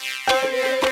Música